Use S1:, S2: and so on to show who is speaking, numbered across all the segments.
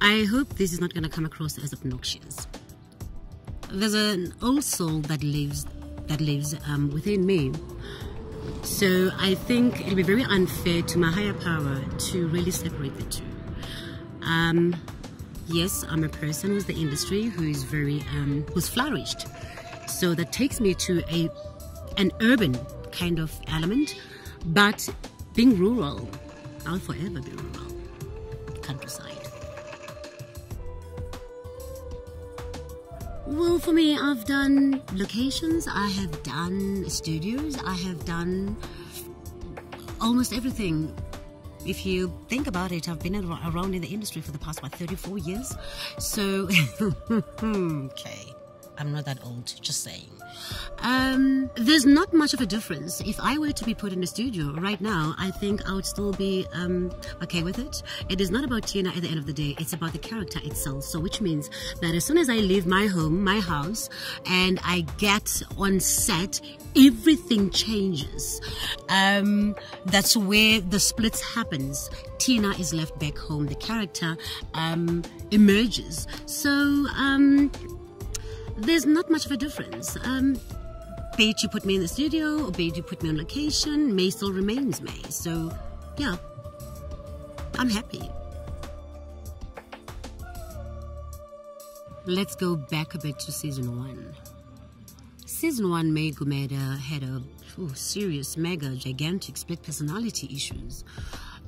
S1: I hope this is not going to come across as obnoxious. There's an old soul that lives that lives um, within me. So I think it'll be very unfair to my higher power to really separate the two. Um, yes, I'm a person who's the industry who's very um, who's flourished. So that takes me to a an urban kind of element, but being rural, I'll forever be rural, countryside. Well, for me, I've done locations, I have done studios, I have done almost everything. If you think about it, I've been around in the industry for the past, what, 34 years? So, hmm, okay, I'm not that old, just saying. Um, there's not much of a difference. If I were to be put in a studio right now, I think I would still be um, okay with it. It is not about Tina at the end of the day. It's about the character itself. So, which means that as soon as I leave my home, my house, and I get on set, everything changes. Um, that's where the splits happens. Tina is left back home. The character um, emerges. So. There's not much of a difference. Um, be it you put me in the studio or be it you put me on location, May still remains May. So, yeah, I'm happy. Let's go back a bit to season one. Season one, May Gumede had a serious, mega, gigantic split personality issues.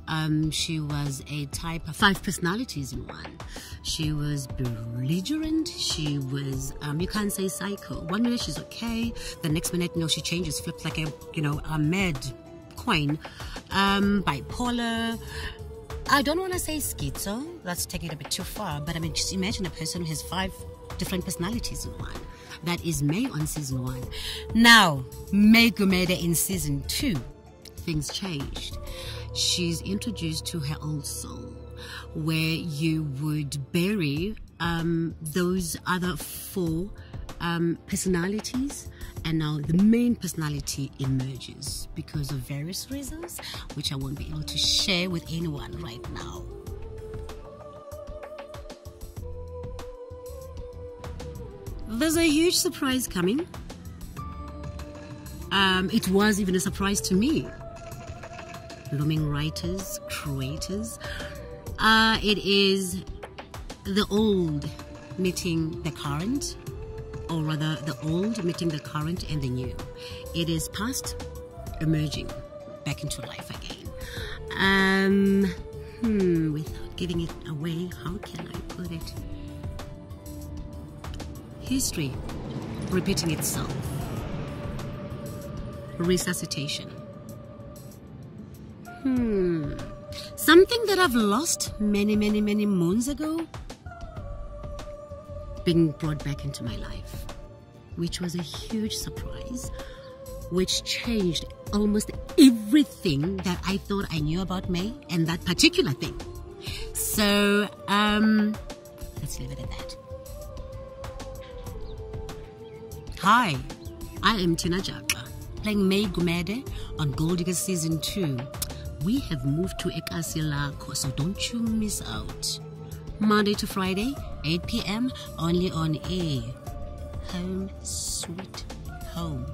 S1: Um, she was a type of five personalities in one. She was belligerent. She was, um, you can't say psycho. One minute she's okay. The next minute, you know, she changes, flips like a, you know, a mad coin. Um, bipolar. I don't want to say schizo. That's taking it a bit too far. But I mean, just imagine a person who has five different personalities in one. That is May on season one. Now, May Gumede in season two, things changed she's introduced to her old soul, where you would bury um, those other four um, personalities, and now the main personality emerges because of various reasons, which I won't be able to share with anyone right now. There's a huge surprise coming. Um, it was even a surprise to me blooming writers, creators. Uh, it is the old meeting the current, or rather, the old meeting the current and the new. It is past emerging back into life again. Um, hmm, without giving it away, how can I put it? History repeating itself, resuscitation. Hmm. Something that I've lost many, many, many moons ago being brought back into my life, which was a huge surprise, which changed almost everything that I thought I knew about May and that particular thing. So, um, let's leave it at that. Hi, I am Tina Jaxa, playing May Gumede on Gold Digger Season 2 we have moved to Ekasi so don't you miss out. Monday to Friday, 8 p.m., only on A. Home Sweet Home.